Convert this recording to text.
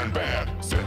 Sandman.